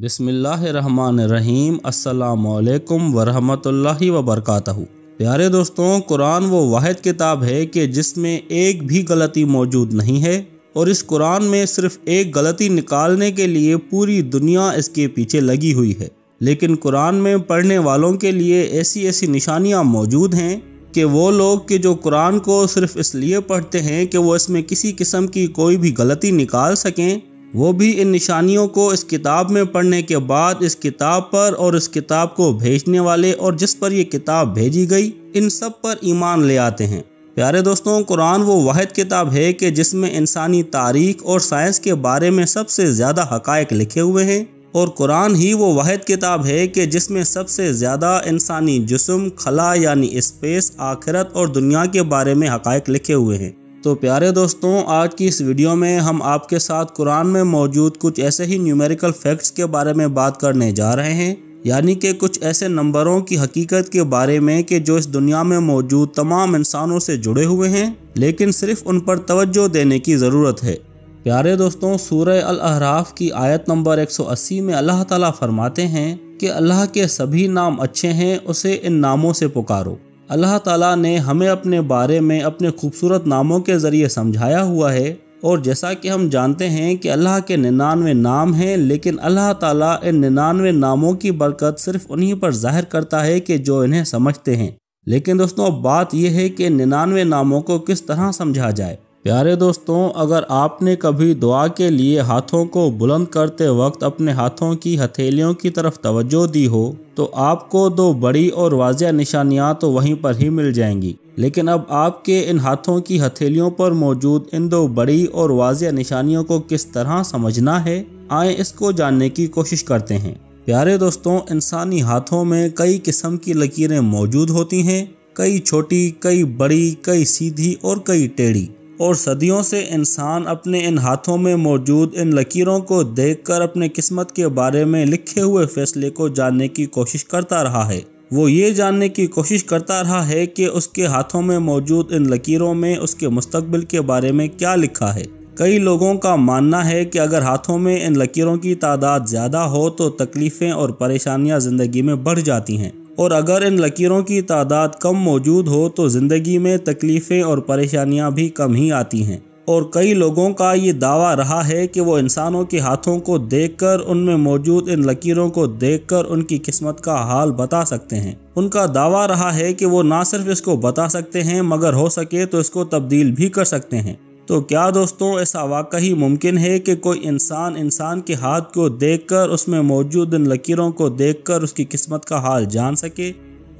बिसमीम असलकम वरहमतुल्लाहि वबरकातहू। प्यारे दोस्तों, कुरान वो वाहिद किताब है कि जिसमें एक भी गलती मौजूद नहीं है और इस कुरान में सिर्फ़ एक गलती निकालने के लिए पूरी दुनिया इसके पीछे लगी हुई है। लेकिन कुरान में पढ़ने वालों के लिए ऐसी ऐसी निशानियाँ मौजूद हैं कि वो लोग के जो कुरान को सिर्फ़ इसलिए पढ़ते हैं कि वो इसमें किसी किस्म की कोई भी गलती निकाल सकें वो भी इन निशानियों को इस किताब में पढ़ने के बाद इस किताब पर और इस किताब को भेजने वाले और जिस पर ये किताब भेजी गई, इन सब पर ईमान ले आते हैं। प्यारे दोस्तों, कुरान वो वाद किताब है कि जिसमें इंसानी तारीख और साइंस के बारे में सबसे ज़्यादा हकायक लिखे हुए हैं। और कुरान ही वो वाहिद किताब है कि जिसमें सबसे ज़्यादा इंसानी जिसम, खला यानी स्पेस, आखिरत और दुनिया के बारे में हकायक लिखे हुए हैं। तो प्यारे दोस्तों, आज की इस वीडियो में हम आपके साथ कुरान में मौजूद कुछ ऐसे ही न्यूमेरिकल फैक्ट्स के बारे में बात करने जा रहे हैं। यानी कि कुछ ऐसे नंबरों की हकीकत के बारे में कि जो इस दुनिया में मौजूद तमाम इंसानों से जुड़े हुए हैं, लेकिन सिर्फ़ उन पर तवज्जो देने की ज़रूरत है। प्यारे दोस्तों सूर्य अल अहराफ की आयत नंबर 180 में अल्लाह ताला फरमाते हैं कि अल्लाह के सभी नाम अच्छे हैं, उसे इन नामों से पुकारो। अल्लाह ताला ने हमें अपने बारे में अपने खूबसूरत नामों के ज़रिए समझाया हुआ है और जैसा कि हम जानते हैं कि अल्लाह के निन्यानवे नाम हैं, लेकिन अल्लाह ताला इन निन्यानवे नामों की बरकत सिर्फ़ उन्हीं पर ज़ाहिर करता है कि जो इन्हें समझते हैं। लेकिन दोस्तों, बात यह है कि निन्यानवे नामों को किस तरह समझा जाए। प्यारे दोस्तों, अगर आपने कभी दुआ के लिए हाथों को बुलंद करते वक्त अपने हाथों की हथेलियों की तरफ़ तवज्जो दी हो तो आपको दो बड़ी और वाजिया निशानियाँ तो वहीं पर ही मिल जाएँगी। लेकिन अब आपके इन हाथों की हथेलियों पर मौजूद इन दो बड़ी और वाजिया निशानियों को किस तरह समझना है, आए इसको जानने की कोशिश करते हैं। प्यारे दोस्तों, इंसानी हाथों में कई किस्म की लकीरें मौजूद होती हैं, कई छोटी, कई बड़ी, कई सीधी और कई टेढ़ी। और सदियों से इंसान अपने इन हाथों में मौजूद इन लकीरों को देखकर अपने किस्मत के बारे में लिखे हुए फैसले को जानने की कोशिश करता रहा है। वो ये जानने की कोशिश करता रहा है कि उसके हाथों में मौजूद इन लकीरों में उसके मुस्तकबिल के बारे में क्या लिखा है। कई लोगों का मानना है कि अगर हाथों में इन लकीरों की तादाद ज़्यादा हो तो तकलीफ़ें और परेशानियाँ ज़िंदगी में बढ़ जाती हैं। और अगर इन लकीरों की तादाद कम मौजूद हो तो ज़िंदगी में तकलीफ़ें और परेशानियाँ भी कम ही आती हैं। और कई लोगों का ये दावा रहा है कि वो इंसानों के हाथों को देखकर, उनमें मौजूद इन लकीरों को देखकर उनकी किस्मत का हाल बता सकते हैं। उनका दावा रहा है कि वो ना सिर्फ़ इसको बता सकते हैं, मगर हो सके तो इसको तब्दील भी कर सकते हैं। तो क्या दोस्तों, ऐसा वाकई मुमकिन है कि कोई इंसान इंसान के हाथ को देखकर, उसमें मौजूद इन लकीरों को देखकर उसकी किस्मत का हाल जान सके?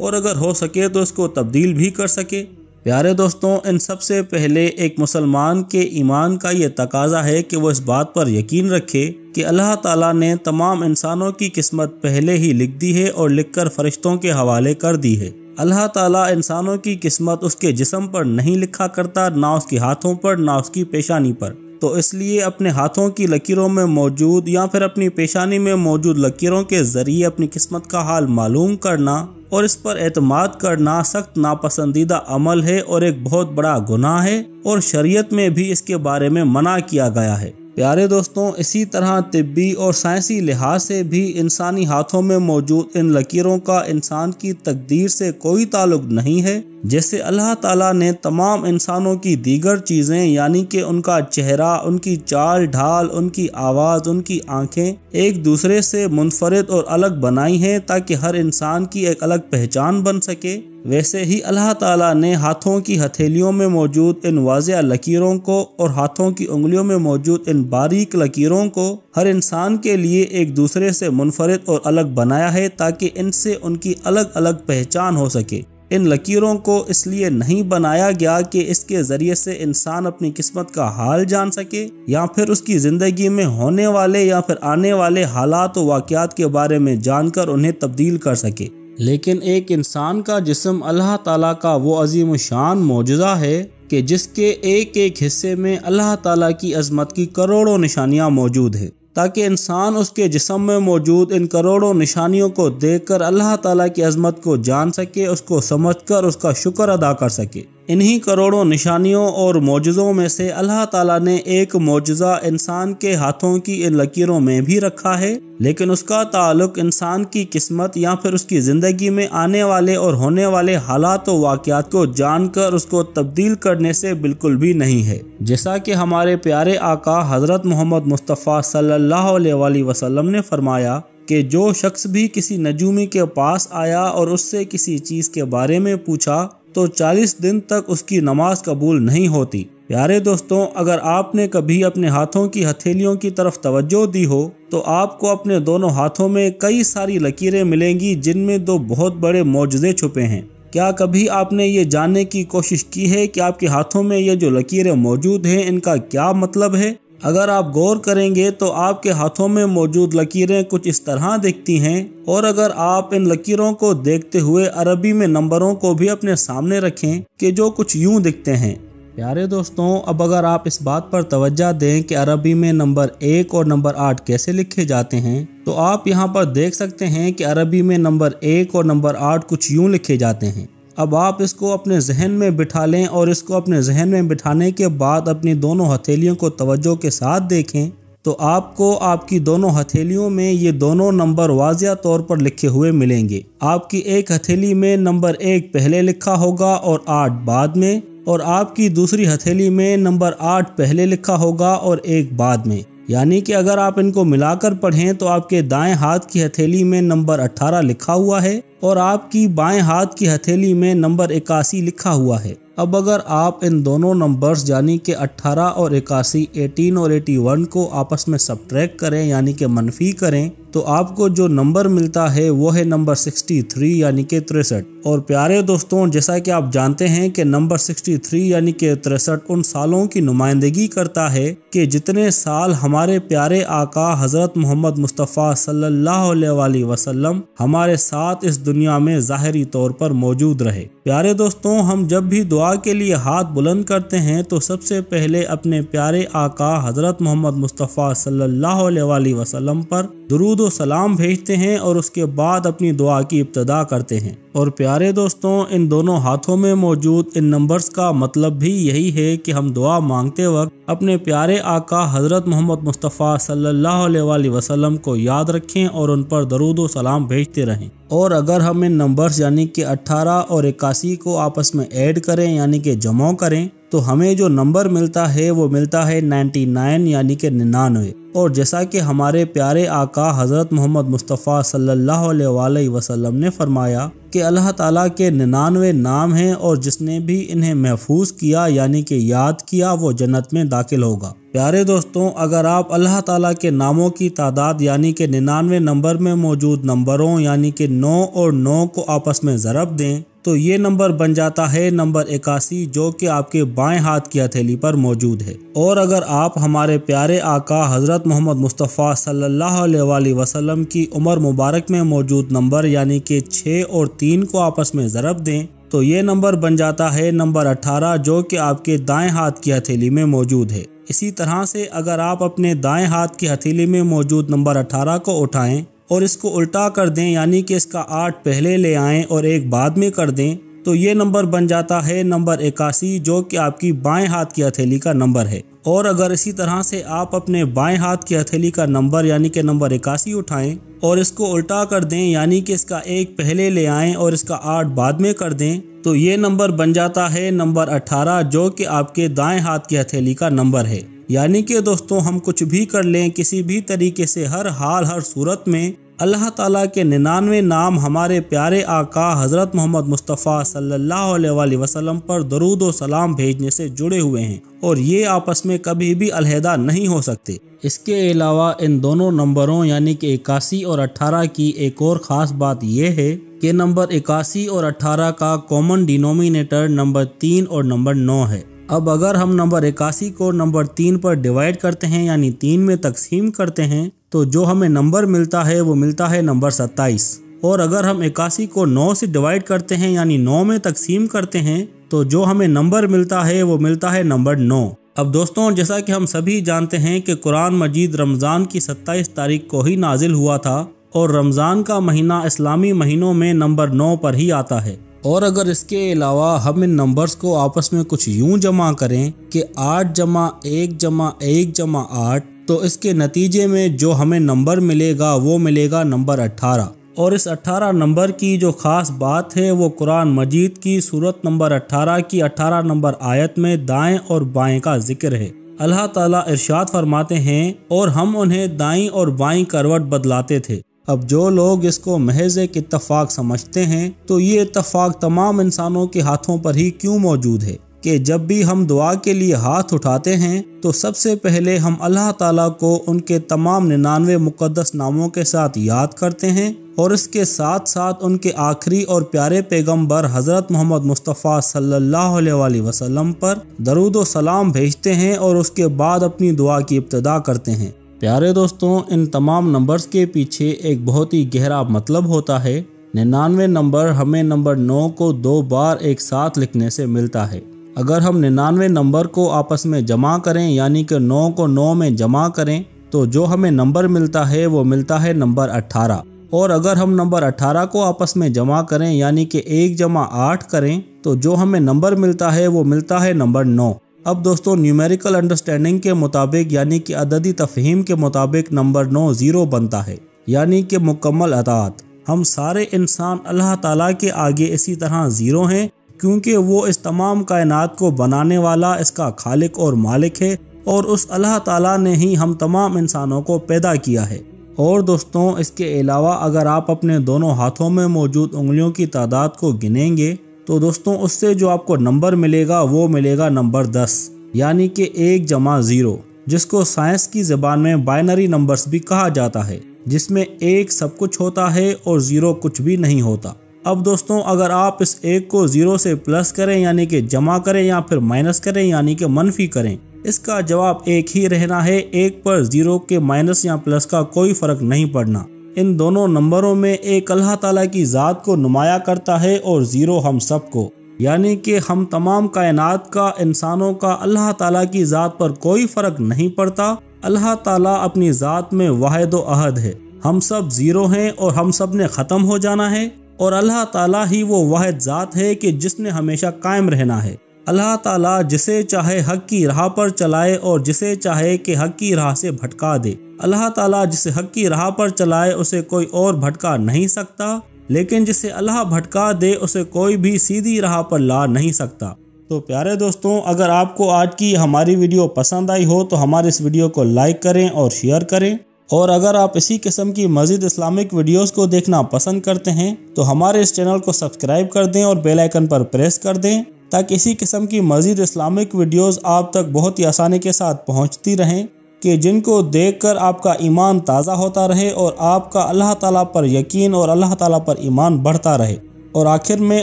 और अगर हो सके तो उसको तब्दील भी कर सके? प्यारे दोस्तों, इन सबसे पहले एक मुसलमान के ईमान का ये तकाजा है कि वो इस बात पर यकीन रखे कि अल्लाह ताला ने तमाम इंसानों की किस्मत पहले ही लिख दी है और लिखकर फरिश्तों के हवाले कर दी है। अल्लाह ताला इंसानों की किस्मत उसके जिस्म पर नहीं लिखा करता, ना उसके हाथों पर, ना उसकी पेशानी पर। तो इसलिए अपने हाथों की लकीरों में मौजूद या फिर अपनी पेशानी में मौजूद लकीरों के ज़रिए अपनी किस्मत का हाल मालूम करना और इस पर एतमाद करना सख्त नापसंदीदा अमल है और एक बहुत बड़ा गुनाह है और शरीयत में भी इसके बारे में मना किया गया है। प्यारे दोस्तों, इसी तरह तिब्बी और साइंसी लिहाज से भी इंसानी हाथों में मौजूद इन लकीरों का इंसान की तकदीर से कोई ताल्लुक नहीं है, जैसे अल्लाह ताला ने तमाम इंसानों की दीगर चीज़ें, यानी कि उनका चेहरा, उनकी चाल ढाल, उनकी आवाज़, उनकी आँखें एक दूसरे से मुनफरद और अलग बनाई हैं, ताकि हर इंसान की एक अलग पहचान बन सके। वैसे ही अल्लाह ताला ने हाथों की हथेलियों में मौजूद इन वाजिया लकीरों को और हाथों की उंगलियों में मौजूद इन बारीक लकीरों को हर इंसान के लिए एक दूसरे से मुनफरद और अलग बनाया है ताकि इनसे उनकी अलग अलग पहचान हो सके। इन लकीरों को इसलिए नहीं बनाया गया कि इसके ज़रिए से इंसान अपनी किस्मत का हाल जान सके या फिर उसकी ज़िंदगी में होने वाले या फिर आने वाले हालात व वाक़ात के बारे में जानकर उन्हें तब्दील कर सके। लेकिन एक इंसान का जिसम अल्लाह ताला का वो अजीम शान मौज़ा है कि जिसके एक एक हिस्से में अल्लाह ताला की अजमत की करोड़ों निशानियाँ मौजूद है। ताकि इंसान उसके जिसम में मौजूद इन करोड़ों निशानियों को देखकर अल्लाह ताला की अजमत को जान सके, उसको समझकर उसका शुक्र अदा कर सके। इन्हीं करोड़ों निशानियों और मोजज़ों में से अल्लाह ताला ने एक मोजा इंसान के हाथों की इन लकीरों में भी रखा है, लेकिन उसका ताल्लुक इंसान की किस्मत या फिर उसकी ज़िंदगी में आने वाले और होने वाले हालात और वाक़ात को जानकर उसको तब्दील करने से बिल्कुल भी नहीं है। जैसा कि हमारे प्यारे आका हज़रत मोहम्मद मुस्तफ़ा सल्लल्लाहु अलैहि वसल्लम ने फरमाया कि जो शख्स भी किसी नजूमी के पास आया और उससे किसी चीज़ के बारे में पूछा तो 40 दिन तक उसकी नमाज़ कबूल नहीं होती। प्यारे दोस्तों, अगर आपने कभी अपने हाथों की हथेलियों की तरफ़ तवज्जो दी हो तो आपको अपने दोनों हाथों में कई सारी लकीरें मिलेंगी, जिनमें दो बहुत बड़े मुआजे छुपे हैं। क्या कभी आपने ये जानने की कोशिश की है कि आपके हाथों में ये जो लकीरें मौजूद हैं, इनका क्या मतलब है? अगर आप गौर करेंगे तो आपके हाथों में मौजूद लकीरें कुछ इस तरह दिखती हैं, और अगर आप इन लकीरों को देखते हुए अरबी में नंबरों को भी अपने सामने रखें कि जो कुछ यूँ दिखते हैं। प्यारे दोस्तों, अब अगर आप इस बात पर तवज्जा दें कि अरबी में नंबर एक और नंबर आठ कैसे लिखे जाते हैं तो आप यहाँ पर देख सकते हैं कि अरबी में नंबर एक और नंबर आठ कुछ यूँ लिखे जाते हैं। अब आप इसको अपने जहन में बिठा लें और इसको अपने जहन में बिठाने के बाद अपनी दोनों हथेलियों को तवज्जो के साथ देखें तो आपको आपकी दोनों हथेलियों में ये दोनों नंबर वाजिया तौर पर लिखे हुए मिलेंगे। आपकी एक हथेली में नंबर एक पहले लिखा होगा और आठ बाद में, और आपकी दूसरी हथेली में नंबर आठ पहले लिखा होगा और एक बाद में। यानी कि अगर आप इनको मिलाकर पढ़ें तो आपके दाएँ हाथ की हथेली में नंबर 18 लिखा हुआ है और आपकी बाएँ हाथ की हथेली में नंबर इक्यासी लिखा हुआ है। अब अगर आप इन दोनों नंबर्स यानी कि 18 और इक्यासी 18 और 81 को आपस में सब्ट्रैक्ट करें, यानी कि मनफी करें तो आपको जो नंबर मिलता है, वो है नंबर 63 यानी कि तिरसठ। और प्यारे दोस्तों, जैसा कि आप जानते हैं कि नंबर 63 यानी कि तिरसठ उन सालों की नुमाइंदगी करता है कि जितने साल हमारे प्यारे आका हज़रत मोहम्मद मुस्तफ़ा सल्लल्लाहु अलैहि वसल्लम हमारे साथ इस दुनिया में ज़ाहरी तौर पर मौजूद रहे। प्यारे दोस्तों, हम जब भी दुआ के लिए हाथ बुलंद करते हैं तो सबसे पहले अपने प्यारे आका हज़रत मोहम्मद मुस्तफ़ा सल्लल्लाहु अलैहि वसल्लम पर दरूद सलाम भेजते हैं और उसके बाद अपनी दुआ की इब्तदा करते हैं। और प्यारे दोस्तों, इन दोनों हाथों में मौजूद इन नंबर्स का मतलब भी यही है कि हम दुआ मांगते वक्त अपने प्यारे आका हज़रत मोहम्मद मुस्तफ़ा सल्लल्लाहु अलैहि वसल्लम को याद रखें और उन पर दरूद सलाम भेजते रहें। और अगर हम इन नंबर्स यानी कि 18 और इक्यासी को आपस में ऐड करें, यानी कि जमा करें तो हमें जो नंबर मिलता है, वो मिलता है 99 यानी कि निन्यानवे। और जैसा कि हमारे प्यारे आका हज़रत मोहम्मद मुस्तफ़ा सल्लल्लाहु अलैहि वसल्लम ने फरमाया कि अल्लाह ताला के निन्यानवे नाम हैं और जिसने भी इन्हें महफूज किया यानी कि याद किया, वो जन्नत में दाखिल होगा। प्यारे दोस्तों, अगर आप अल्लाह ताला के नामों की तादाद यानी कि निन्यानवे नंबर में मौजूद नंबरों यानी कि नौ और नौ को आपस में ज़रब दें तो ये नंबर बन जाता है नंबर इक्यासी, जो कि आपके बाएँ हाथ की हथेली पर मौजूद है। और अगर आप हमारे प्यारे आका हज़रत मोहम्मद मुस्तफ़ा सल्लल्लाहु अलैहि वसल्लम की उम्र मुबारक में मौजूद नंबर, यानी कि छः और तीन को आपस में ज़रब दें तो ये नंबर बन जाता है नंबर 18 जो कि आपके दाएँ हाथ की हथेली में मौजूद है। इसी तरह से अगर आप अपने दाएँ हाथ की हथेली में मौजूद नंबर 18 को उठाएँ और इसको उल्टा कर दें, यानी कि इसका आठ पहले ले आएँ और एक बाद में कर दें तो ये नंबर बन जाता है नंबर इक्यासी, जो कि आपकी बाएँ हाथ की हथेली का नंबर है। और अगर इसी तरह से आप अपने बाएँ हाथ की हथेली का नंबर, यानी कि नंबर इक्यासी उठाएँ और इसको उल्टा कर दें, यानी कि इसका एक पहले ले आएँ और इसका आठ बाद में कर दें तो ये नंबर बन जाता है नंबर अठारह, जो कि आपके दाएँ हाथ की हथेली का नंबर है। यानी कि दोस्तों, हम कुछ भी कर लें, किसी भी तरीके से, हर हाल, हर सूरत में, अल्लाह ताला के निन्यानवे नाम, हमारे प्यारे आका हज़रत मोहम्मद मुस्तफ़ा सल्लल्लाहु अलैहि वसल्लम पर दरूद सलाम भेजने से जुड़े हुए हैं। और ये आपस में कभी भी अलहदा नहीं हो सकते। इसके अलावा इन दोनों नंबरों, यानी कि इक्यासी और अट्ठारह की एक और ख़ास बात यह है कि नंबर इक्यासी और अट्ठारह का कॉमन डिनोमिनेटर नंबर तीन और नंबर नौ है। अब अगर हम नंबर इक्यासी को नंबर तीन पर डिवाइड करते हैं, यानी तीन में तकसीम करते हैं तो जो हमें नंबर मिलता है, वो मिलता है नंबर सत्ताईस। और अगर हम इक्यासी को नौ से डिवाइड करते हैं, यानी नौ में तकसीम करते हैं तो जो हमें नंबर मिलता है, वो मिलता है नंबर नौ। अब दोस्तों, जैसा कि हम सभी जानते हैं कि कुरान मजीद रमज़ान की 27 तारीख को ही नाजिल हुआ था, और रमज़ान का महीना इस्लामी महीनों में नंबर नौ पर ही आता है। और अगर इसके अलावा हम इन नंबर्स को आपस में कुछ यूँ जमा करें कि आठ जमा एक जमा एक जमा आठ तो इसके नतीजे में जो हमें नंबर मिलेगा, वो मिलेगा नंबर अट्ठारह और इस 18 नंबर की जो ख़ास बात है, वो कुरान मजीद की सूरत नंबर 18 की 18 नंबर आयत में दाएँ और बाएँ का ज़िक्र है। अल्लाह ताला इरशाद फरमाते हैं और हम उन्हें दाई और बाई करवट बदलाते थे। अब जो लोग इसको महज एक इतफाक समझते हैं तो ये इतफाक तमाम इंसानों के हाथों पर ही क्यों मौजूद है? कि जब भी हम दुआ के लिए हाथ उठाते हैं तो सबसे पहले हम अल्लाह ताला को उनके तमाम निन्यानवे मुकद्दस नामों के साथ याद करते हैं और इसके साथ साथ उनके आखिरी और प्यारे पैगंबर हज़रत मोहम्मद मुस्तफ़ा सल्लल्लाहु अलैहि वसल्लम पर दरूद सलाम भेजते हैं और उसके बाद अपनी दुआ की इब्तदा करते हैं। प्यारे दोस्तों, इन तमाम नंबर्स के पीछे एक बहुत ही गहरा मतलब होता है। निन्यानवे नंबर हमें नंबर नौ को दो बार एक साथ लिखने से मिलता है। अगर हम निन्यानवे नंबर को आपस में जमा करें, यानी कि नौ को नौ में जमा करें तो जो हमें नंबर मिलता है, वो मिलता है नंबर अट्ठारह और अगर हम नंबर अट्ठारह को आपस में जमा करें, यानी कि एक जमा आठ करें तो जो हमें नंबर मिलता है, वो मिलता है नंबर नौ। अब दोस्तों न्यूमेरिकल अंडरस्टैंडिंग के मुताबिक, यानी कि अददी तफहीम के मुताबिक नंबर नौ ज़ीरो बनता है, यानी कि मुकम्मल अतात हम सारे इंसान अल्लाह ताला के आगे इसी तरह ज़ीरो हैं, क्योंकि वो इस तमाम कायनात को बनाने वाला इसका खालिक और मालिक है, और उस अल्लाह ताला ने ही हम तमाम इंसानों को पैदा किया है। और दोस्तों, इसके अलावा अगर आप अपने दोनों हाथों में मौजूद उंगलियों की तादाद को गिनेंगे तो दोस्तों, उससे जो आपको नंबर मिलेगा, वो मिलेगा नंबर दस, यानी कि एक जमा ज़ीरो, जिसको साइंस की ज़बान में बाइनरी नंबर्स भी कहा जाता है, जिसमें एक सब कुछ होता है और ज़ीरो कुछ भी नहीं होता। अब दोस्तों, अगर आप इस एक को ज़ीरो से प्लस करें, यानी कि जमा करें या फिर माइनस करें, यानी कि मनफी करें, इसका जवाब एक ही रहना है, एक पर ज़ीरो के माइनस या प्लस का कोई फ़र्क नहीं पड़ना। इन दोनों नंबरों में एक अल्लाह ताला की ज़ात को नुमाया करता है और ज़ीरो हम सबको। यानी कि हम तमाम कायनात का, इंसानों का अल्लाह ताला की ज़ात पर कोई फ़र्क नहीं पड़ता। अल्लाह ताला अपनी ज़ात में वाहिद अहद है। हम सब ज़ीरो हैं और हम सबने ख़त्म हो जाना है। और अल्लाह ताला ही वो वाहिद ज़ात है कि जिसने हमेशा कायम रहना है। अल्लाह ताला जिसे चाहे हक की राह पर चलाए और जिसे चाहे कि हक की राह से भटका दे। अल्लाह ताला जिसे हक की राह पर चलाए, उसे कोई और भटका नहीं सकता, लेकिन जिसे अल्लाह भटका दे, उसे कोई भी सीधी राह पर ला नहीं सकता। तो प्यारे दोस्तों, अगर आपको आज की हमारी वीडियो पसंद आई हो तो हमारे इस वीडियो को लाइक करें और शेयर करें। और अगर आप इसी किस्म की मज़ीद इस्लामिक वीडियोस को देखना पसंद करते हैं तो हमारे इस चैनल को सब्सक्राइब कर दें और बेल आइकन पर प्रेस कर दें। ताकि इसी किस्म की मज़ीद इस्लामिक वीडियोस आप तक बहुत ही आसानी के साथ पहुँचती रहें कि जिनको देखकर आपका ईमान ताज़ा होता रहे और आपका अल्लाह ताला पर यकीन और अल्लाह ताला पर ईमान बढ़ता रहे। और आखिर में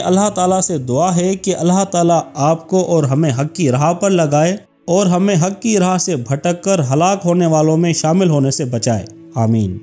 अल्लाह ताला से दुआ है कि अल्लाह ताला आपको और हमें हक की राह पर लगाए और हमें हक की राह से भटक कर हलाक होने वालों में शामिल होने से बचाए। आमीन।